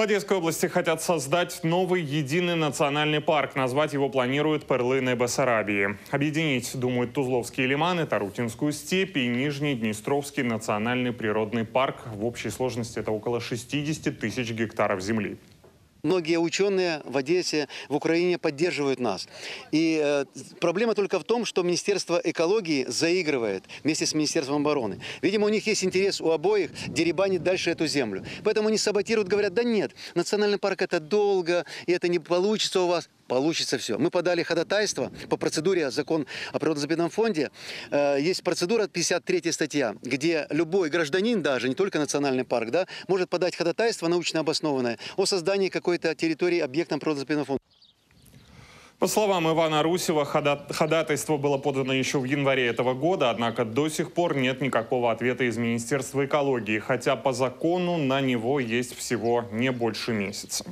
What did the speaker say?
В Одесской области хотят создать новый единый национальный парк. Назвать его планируют Перлыны Бессарабии. Объединить, думают, Тузловские лиманы, Тарутинскую степь и Нижний Днестровский национальный природный парк. В общей сложности это около 60 тысяч гектаров земли. Многие ученые в Одессе, в Украине поддерживают нас. И э, проблема только в том, что Министерство экологии заигрывает вместе с Министерством обороны. Видимо, у них есть интерес у обоих деребанить дальше эту землю. Поэтому они саботируют, говорят, да нет, национальный парк это долго, и это не получится у вас. Получится все. Мы подали ходатайство по процедуре закон о природозаповедном фонде. Э, есть процедура 53 статья, где любой гражданин, даже не только национальный парк, да, может подать ходатайство научно обоснованное о создании какой-то территории объектом природозаповедного фонда. По словам Ивана Русева, хода- ходатайство было подано еще в январе этого года, однако до сих пор нет никакого ответа из Министерства экологии, хотя по закону на него есть всего не больше месяца.